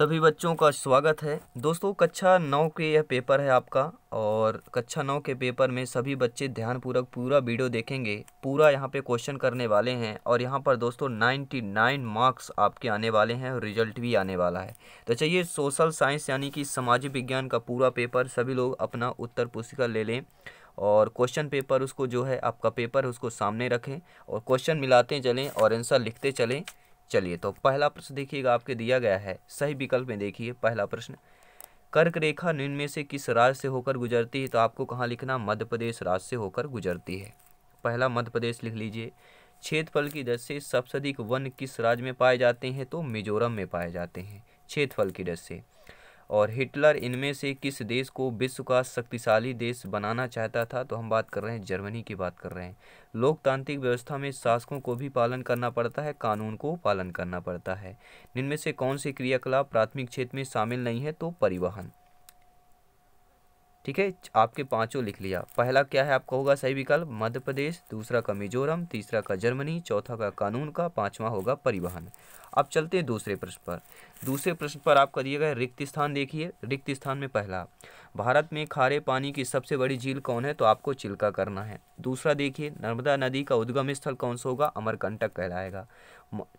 सभी बच्चों का स्वागत है। दोस्तों, कक्षा नौ के यह पेपर है आपका और कक्षा नौ के पेपर में सभी बच्चे ध्यानपूर्वक पूरा वीडियो देखेंगे। पूरा यहाँ पे क्वेश्चन करने वाले हैं और यहाँ पर दोस्तों 99 मार्क्स आपके आने वाले हैं और रिज़ल्ट भी आने वाला है। तो चाहिए सोशल साइंस यानी कि सामाजिक विज्ञान का पूरा पेपर सभी लोग अपना उत्तर पुस्तिका ले लें और क्वेश्चन पेपर उसको जो है आपका पेपर उसको सामने रखें और क्वेश्चन मिलाते चलें और आंसर लिखते चलें। चलिए तो पहला प्रश्न देखिएगा, आपके दिया गया है। सही विकल्प में देखिए, पहला प्रश्न। कर्क रेखा निम्न में से किस राज्य से होकर गुजरती है? तो आपको कहाँ लिखना मध्य प्रदेश राज्य से होकर गुजरती है। पहला मध्य प्रदेश लिख लीजिए। क्षेत्रफल की दृष्टि से सबसे अधिक वन किस राज्य में पाए जाते हैं? तो मिजोरम में पाए जाते हैं। क्षेत्रफल की दृष्टि से। और हिटलर इनमें से किस देश को विश्व का शक्तिशाली देश बनाना चाहता था? तो हम बात कर रहे हैं जर्मनी की बात कर रहे हैं। लोकतांत्रिक व्यवस्था में शासकों को भी पालन करना पड़ता है, कानून को पालन करना पड़ता है। इनमें से कौन से क्रियाकलाप प्राथमिक क्षेत्र में शामिल नहीं है तो परिवहन। ठीक है, आपके पाँचों लिख लिया। पहला क्या है आपका होगा सही विकल्प? मध्य प्रदेश, दूसरा का मिजोरम, तीसरा का जर्मनी, चौथा का कानून का, पांचवा होगा परिवहन। अब चलते हैं दूसरे प्रश्न पर। दूसरे प्रश्न पर आपका दिया गया रिक्त स्थान देखिए। रिक्त स्थान में पहला, भारत में खारे पानी की सबसे बड़ी झील कौन है? तो आपको चिल्का करना है। दूसरा देखिए, नर्मदा नदी का उद्गम स्थल कौन सा होगा? अमरकंटक कहलाएगा।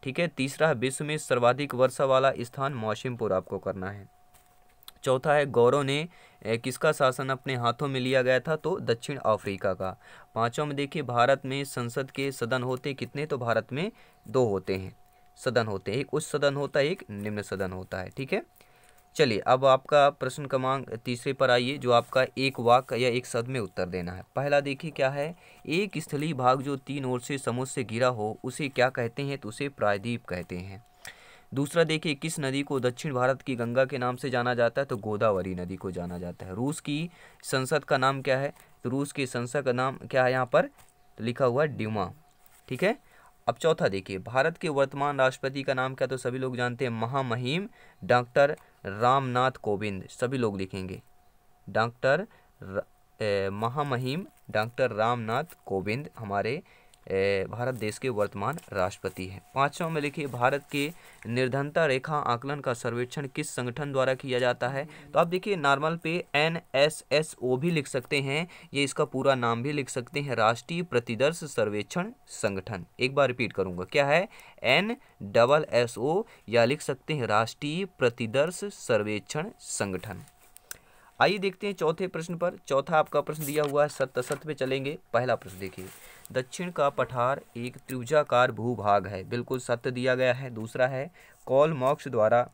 ठीक है, तीसरा विश्व में सर्वाधिक वर्षा वाला स्थान, मौसमपुर आपको करना है। चौथा है, गौरव ने किसका शासन अपने हाथों में लिया गया था? तो दक्षिण अफ्रीका का। पाँचों में देखिए, भारत में संसद के सदन होते कितने? तो भारत में दो होते हैं। सदन होते हैं। एक उच्च सदन होता है, एक निम्न सदन होता है। ठीक है? चलिए, अब आपका प्रश्न क्रमांक तीसरे पर आइए, जो आपका एक वाक्य या एक शब्द में उत्तर देना है। पहला देखिए, क्या है? एक स्थलीय भाग जो तीन ओर से समुद्र से घिरा हो, उसे क्या कहते हैं? तो उसे प्रायद्वीप कहते हैं। दूसरा देखिए, किस नदी को दक्षिण भारत की गंगा के नाम से जाना जाता है? तो गोदावरी नदी को जाना जाता है। रूस की संसद का नाम क्या है? तो रूस की संसद का नाम क्या है यहाँ पर? तो लिखा हुआ ड्यूमा ठीक है? अब चौथा देखिए, भारत के वर्तमान राष्ट्रपति का नाम क्या? तो सभी लोग जानते हैं, महामहिम डॉक्टर रामनाथ कोविंद। सभी लोग लिखेंगे। डॉक्टर महामहिम डॉक्टर रामनाथ कोविंद, हमारे भारत देश के वर्तमान राष्ट्रपति हैं। पांचवा में लिखिए, भारत के निर्धनता रेखा आकलन का सर्वेक्षण किस संगठन द्वारा किया जाता है? तो आप देखिए, नॉर्मल पे एन एस एस ओ भी लिख सकते हैं। ये इसका पूरा नाम भी लिख सकते हैं। राष्ट्रीय प्रतिदर्श सर्वेक्षण संगठन। एक बार रिपीट करूँगा। क्या है? एन डबल एस ओ या लिख सकते हैं, राष्ट्रीय प्रतिदर्श सर्वेक्षण संगठन। आइए देखते हैं चौथे प्रश्न पर। चौथा आपका प्रश्न दिया हुआ है सत्य सत्य पे चलेंगे। पहला प्रश्न देखिए। दक्षिण का पठार एक त्रिभुजाकार भूभाग है। बिल्कुल सत्य दिया गया है। दूसरा है, कॉल मॉक्स द्वारा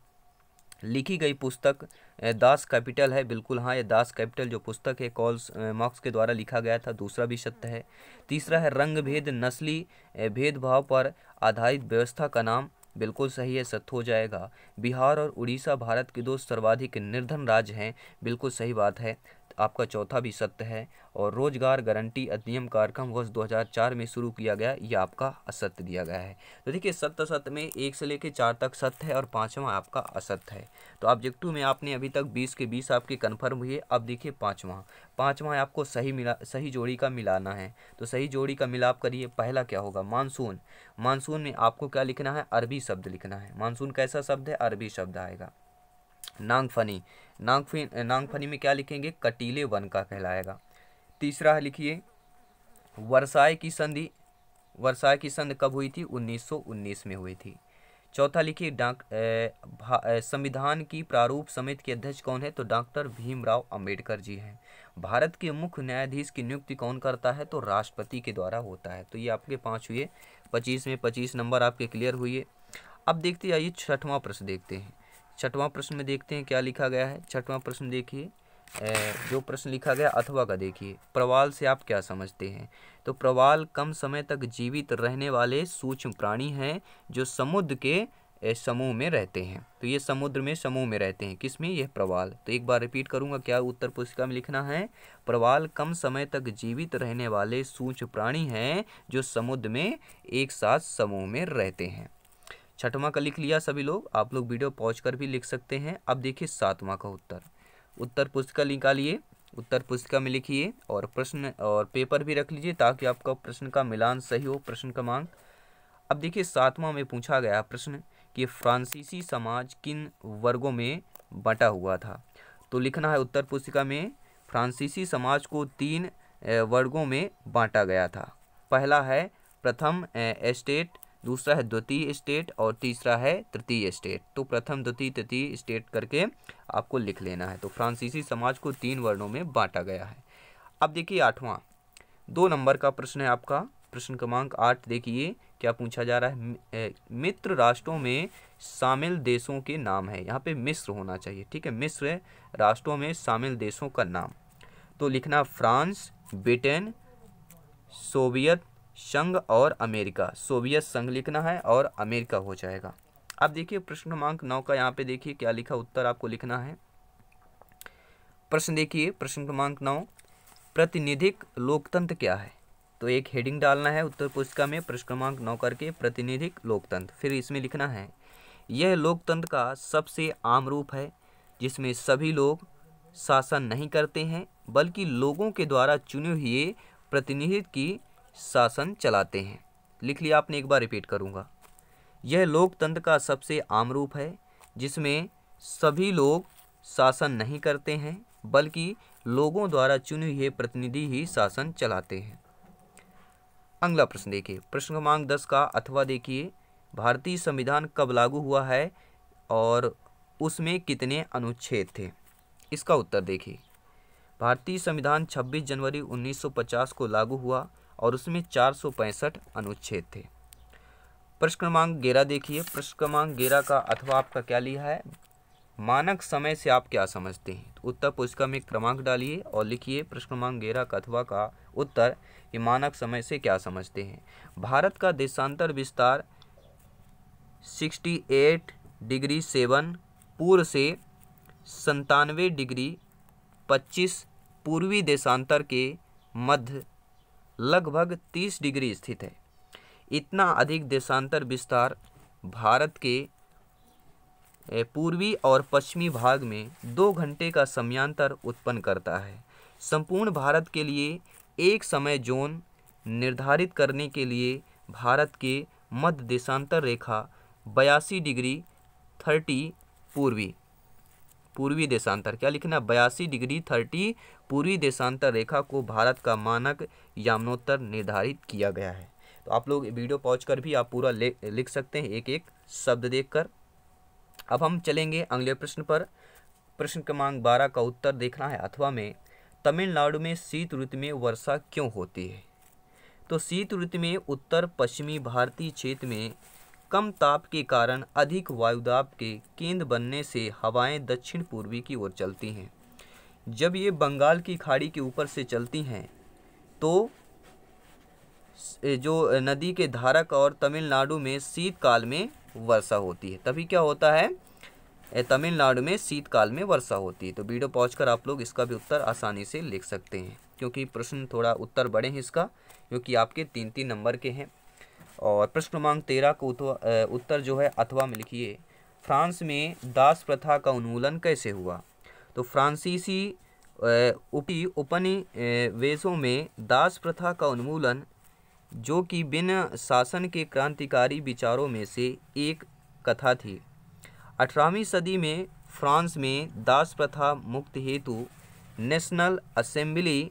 लिखी गई पुस्तक दास कैपिटल है। बिल्कुल हाँ ये दास कैपिटल जो पुस्तक है, कॉल्स मॉक्स के द्वारा लिखा गया था, दूसरा भी सत्य है। तीसरा है रंग भेद नस्ली भेदभाव पर आधारित व्यवस्था का नाम बिल्कुल सही है, सत्य हो जाएगा। बिहार और उड़ीसा भारत के दो सर्वाधिक निर्धन राज्य हैं, बिल्कुल सही बात है। आपका चौथा भी सत्य है और रोज़गार गारंटी अधिनियम कार्यक्रम वर्ष 2004 में शुरू किया गया यह आपका असत्य दिया गया है। तो देखिए, सत्य सत्य में एक से लेकर चार तक सत्य है और पाँचवा आपका असत्य है। तो ऑब्जेक्टिव में आपने अभी तक बीस के बीस आपके कन्फर्म हुए, अब देखिए पाँचवा। पाँचवा आपको सही मिला, सही जोड़ी का मिलाना है। तो सही जोड़ी का मिलाप करिए, पहला क्या होगा? मानसून। मानसून में आपको क्या लिखना है? अरबी शब्द लिखना है। मानसून कैसा शब्द है? अरबी शब्द आएगा। नांगफनी। नांगफी नांगफनी में क्या लिखेंगे? कटीले वन का कहलाएगा। तीसरा लिखिए, वर्षाए की संधि। वर्षाए की संधि कब हुई थी? 1919 में हुई थी। चौथा लिखिए, डाक संविधान की प्रारूप समिति के अध्यक्ष कौन है? तो डॉक्टर भीमराव अंबेडकर जी हैं। भारत के मुख्य न्यायाधीश की नियुक्ति कौन करता है? तो राष्ट्रपति के द्वारा होता है। तो ये आपके पाँच हुए। पच्चीस में पच्चीस नंबर आपके क्लियर हुए। अब देखते आइए छठवां प्रश्न देखते हैं। छठवां प्रश्न में देखते हैं क्या लिखा गया है। छठवां प्रश्न देखिए। जो प्रश्न लिखा गया, अथवा का देखिए। प्रवाल से आप क्या समझते हैं? तो प्रवाल कम समय तक जीवित रहने वाले सूक्ष्म प्राणी हैं जो समुद्र के समूह में रहते हैं। तो ये समुद्र में, समूह में रहते हैं। किसमें यह प्रवाल। तो एक बार रिपीट करूँगा, क्या उत्तर पुस्तिका में लिखना है? प्रवाल कम समय तक जीवित रहने वाले सूक्ष्म प्राणी हैं जो समुद्र में, एक साथ समूह में रहते हैं। छठवां का लिख लिया सभी लोग, आप लोग वीडियो पहुँच कर भी लिख सकते हैं। अब देखिए सातवां का उत्तर। उत्तर पुस्तिका निकालिए, उत्तर पुस्तिका में लिखिए और प्रश्न और पेपर भी रख लीजिए ताकि आपका प्रश्न का मिलान सही हो, प्रश्न क्रमांक अब देखिए सातवां में पूछा गया प्रश्न कि फ्रांसीसी समाज किन वर्गों में बटा हुआ था? तो लिखना है उत्तर पुस्तिका में, फ्रांसीसी समाज को तीन वर्गों में बांटा गया था। पहला है प्रथम एस्टेट दूसरा है द्वितीय स्टेट और तीसरा है तृतीय स्टेट तो प्रथम, द्वितीय, तृतीय स्टेट करके आपको लिख लेना है। तो फ्रांसीसी समाज को तीन वर्णों में बांटा गया है। अब देखिए आठवां। दो नंबर का प्रश्न है आपका। प्रश्न क्रमांक आठ, देखिए क्या पूछा जा रहा है। मित्र राष्ट्रों में शामिल देशों के नाम है। यहाँ पे मिस्र होना चाहिए, ठीक है? मिस्र राष्ट्रों में शामिल देशों का नाम। तो लिखना फ्रांस, ब्रिटेन, सोवियत संघ और अमेरिका। सोवियत संघ लिखना है और अमेरिका हो जाएगा। अब देखिए, प्रश्न क्रमांक नौ का यहाँ पे देखिए, क्या लिखा उत्तर आपको लिखना है। प्रश्न देखिए, प्रश्न क्रमांक नौ, प्रतिनिधिक लोकतंत्र क्या है? तो एक हेडिंग डालना है उत्तर पुस्तिका में, प्रश्न क्रमांक नौ करके, प्रतिनिधिक लोकतंत्र। फिर इसमें लिखना है, यह लोकतंत्र का सबसे आम रूप है, जिसमें सभी लोग शासन नहीं करते हैं, बल्कि लोगों के द्वारा चुने हुए प्रतिनिधि की शासन चलाते हैं। लिख लिया आपने, एक बार रिपीट करूँगा। यह लोकतंत्र का सबसे आम रूप है, जिसमें सभी लोग शासन नहीं करते हैं, बल्कि लोगों द्वारा चुने हुए प्रतिनिधि ही शासन चलाते हैं। अगला प्रश्न देखिए। प्रश्न क्रमांक दस का अथवा देखिए, भारतीय संविधान कब लागू हुआ है और उसमें कितने अनुच्छेद थे? इसका उत्तर देखिए। भारतीय संविधान 26 जनवरी 1950 को लागू हुआ और उसमें चार सौ पैंसठ अनुच्छेद थे। प्रश्न क्रमांक ग्यारह देखिए। प्रश्न क्रमांक ग्यारह का अथवा आपका क्या लिया है? मानक समय से आप क्या समझते हैं? तो उत्तर पुस्तिका में क्रमांक डालिए और लिखिए प्रश्न क्रमांक ग्यारह का अथवा का उत्तर ये मानक समय से क्या समझते हैं। भारत का देशांतर विस्तार 68 डिग्री सेवन पूर्व से संतानवे डिग्री 25 पूर्वी देशांतर के मध्य लगभग 30 डिग्री स्थित है। इतना अधिक देशांतर विस्तार भारत के पूर्वी और पश्चिमी भाग में दो घंटे का समयांतर उत्पन्न करता है। संपूर्ण भारत के लिए एक समय जोन निर्धारित करने के लिए भारत के मध्य देशांतर रेखा बयासी डिग्री थर्टी पूर्वी। पूर्वी देशांतर क्या। लिखना है बयासी डिग्री थर्टी पूर्वी देशांतर रेखा को भारत का मानक यामनोत्तर निर्धारित किया गया है। तो आप लोग वीडियो पहुँच कर भी आप पूरा लिख सकते हैं एक एक शब्द देखकर। अब हम चलेंगे अगले प्रश्न पर। प्रश्न क्रमांक बारह का उत्तर देखना है अथवा में, तमिलनाडु में शीत ऋतु में वर्षा क्यों होती है? तो शीत ऋतु में उत्तर पश्चिमी भारतीय क्षेत्र में कम ताप के कारण अधिक वायुदाब के केंद्र बनने से हवाएँ दक्षिण पूर्वी की ओर चलती हैं। जब ये बंगाल की खाड़ी के ऊपर से चलती हैं तो जो नदी के धारक और तमिलनाडु में शीतकाल में वर्षा होती है। तभी क्या होता है? तमिलनाडु में शीतकाल में वर्षा होती है। तो वीडियो पहुँच आप लोग इसका भी उत्तर आसानी से लिख सकते हैं, क्योंकि प्रश्न थोड़ा उत्तर बड़े हैं इसका, क्योंकि आपके तीन तीन नंबर के हैं। और प्रश्न क्रमांक तेरह को उत्तर जो है अथवा में लिखिए। फ्रांस में दास प्रथा का उन्मूलन कैसे हुआ? तो फ्रांसीसी उपी उपनिवेशों में दास प्रथा का उन्मूलन, जो कि बिना शासन के क्रांतिकारी विचारों में से एक कथा थी। अठारहवीं सदी में फ्रांस में दास प्रथा मुक्त हेतु नेशनल असेंबली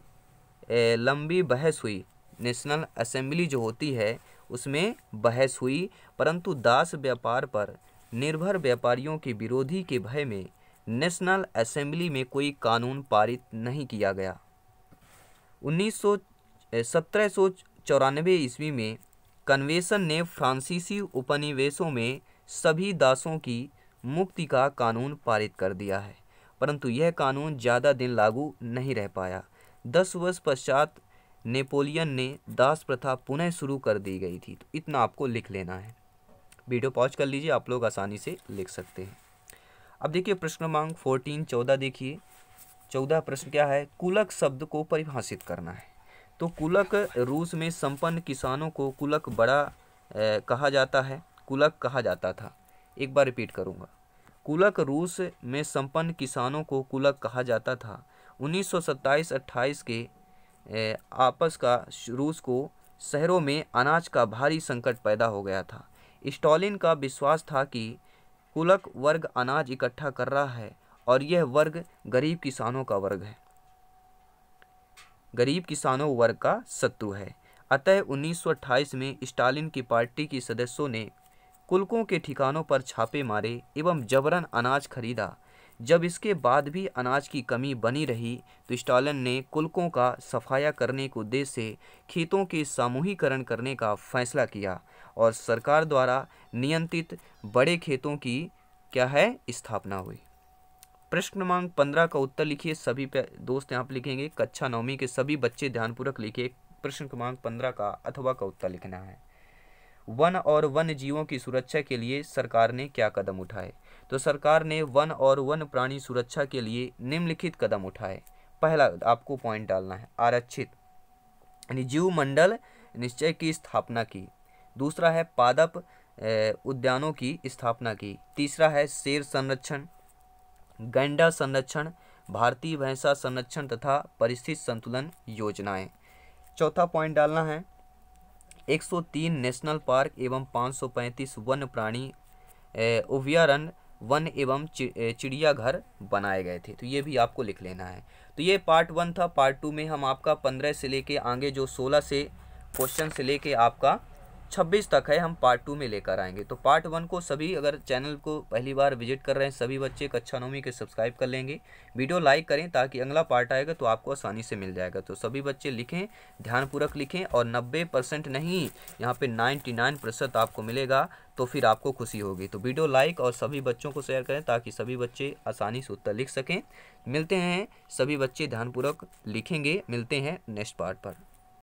लंबी बहस हुई। नेशनल असेंबली जो होती है उसमें बहस हुई, परंतु दास व्यापार पर निर्भर व्यापारियों के विरोधी के भय में नेशनल असेंबली में कोई कानून पारित नहीं किया गया। उन्नीस सौ सत्रह ईस्वी में कन्वेशन ने फ्रांसीसी उपनिवेशों में सभी दासों की मुक्ति का कानून पारित कर दिया है, परंतु यह कानून ज़्यादा दिन लागू नहीं रह पाया। दस वर्ष पश्चात नेपोलियन ने दास प्रथा पुनः शुरू कर दी गई थी। तो इतना आपको लिख लेना है। वीडियो पॉज कर लीजिए आप लोग आसानी से लिख सकते हैं। अब देखिए प्रश्न क्रमांक फोर्टीन चौदह देखिए। चौदह प्रश्न क्या है? कुलक शब्द को परिभाषित करना है। तो कुलक रूस में संपन्न किसानों को कुलक बड़ा ए, कहा जाता है। कुलक कहा जाता था। एक बार रिपीट करूँगा। कुलक रूस में संपन्न किसानों को कुलक कहा जाता था। 1927-28 के ए, आपस का रूस को शहरों में अनाज का भारी संकट पैदा हो गया था। स्टॉलिन का विश्वास था कि कुलक वर्ग अनाज इकट्ठा कर रहा है और यह वर्ग गरीब किसानों का वर्ग है। गरीब किसानों वर्ग का शत्रु है। अतः 1928 में स्टालिन की पार्टी की सदस्यों ने कुलकों के ठिकानों पर छापे मारे एवं जबरन अनाज खरीदा जब इसके बाद भी अनाज की कमी बनी रही तो स्टालिन ने कुलकों का सफाया करने के उद्देश्य से खेतों के सामूहिकरण करने का फैसला किया और सरकार द्वारा नियंत्रित बड़े खेतों की क्या है? स्थापना हुई। प्रश्न क्रमांक पंद्रह का उत्तर लिखिए, सभी दोस्त यहाँ पर लिखेंगे। कक्षा नौवीं के सभी बच्चे ध्यानपूर्वक लिखिए। प्रश्न क्रमांक पंद्रह का अथवा का उत्तर लिखना है। वन और वन्य जीवों की सुरक्षा के लिए सरकार ने क्या कदम उठाए? तो सरकार ने वन और वन प्राणी सुरक्षा के लिए निम्नलिखित कदम उठाए। पहला, आपको पॉइंट डालना है, आरक्षित। जीव मंडल निश्चय की स्थापना की। दूसरा है पादप उद्यानों की स्थापना की। तीसरा है शेर संरक्षण, गैंडा संरक्षण, भारतीय भैंसा संरक्षण तथा परिस्थिति संतुलन योजनाएँ। चौथा पॉइंट डालना है 103 नेशनल पार्क एवं 535 वन प्राणी अभ्यारण्य वन एवं चिड़ियाघर बनाए गए थे। तो ये भी आपको लिख लेना है। तो ये पार्ट वन था। पार्ट टू में हम आपका पंद्रह से लेके आगे जो सोलह से क्वेश्चन से लेके आपका छब्बीस तक है, हम पार्ट टू में लेकर आएँगे। तो पार्ट वन को सभी अगर चैनल को पहली बार विज़िट कर रहे हैं, सभी बच्चे कक्षा नौवीं के सब्सक्राइब कर लेंगे। वीडियो लाइक करें ताकि अगला पार्ट आएगा तो आपको आसानी से मिल जाएगा। तो सभी बच्चे लिखें, ध्यानपूर्वक लिखें और नब्बे परसेंट नहीं, यहाँ पे नाइन्टी नाइन प्रतिशत आपको मिलेगा तो फिर आपको खुशी होगी। तो वीडियो लाइक और सभी बच्चों को शेयर करें ताकि सभी बच्चे आसानी से उत्तर लिख सकें। मिलते हैं, सभी बच्चे ध्यानपूर्वक लिखेंगे। मिलते हैं नेक्स्ट पार्ट पर।